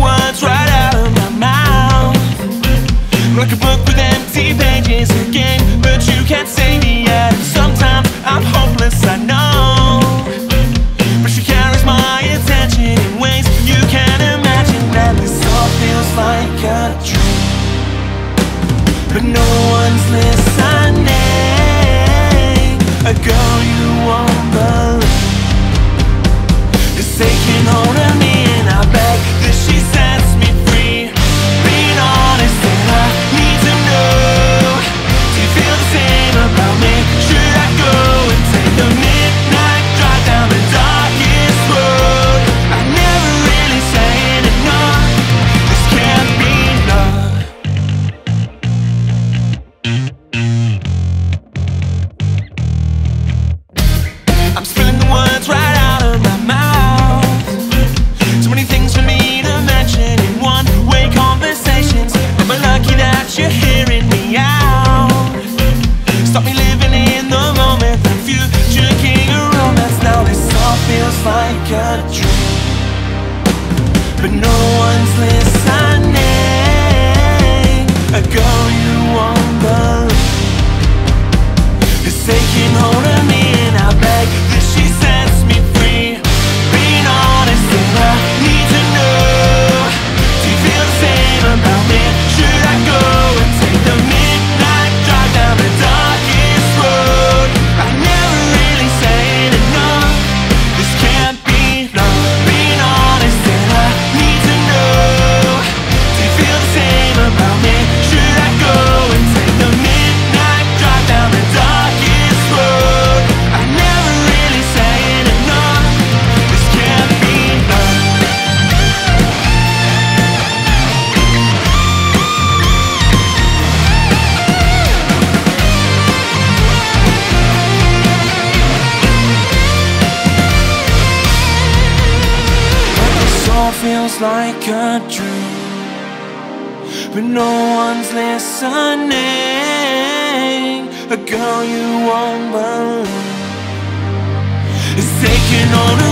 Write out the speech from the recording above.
words right out of my mouth. Like a book with empty pages again, but you can't say me yet. Sometimes I'm hopeless, I know. But she carries my attention in ways you can't imagine. That this all feels like a dream. But no one's listening. The moment. The future king of romance. Now this all feels like a dream, but no one's listening. A girl you won't believe is taking hold of feels like a dream. But no one's listening. A girl you won't believe is taking hold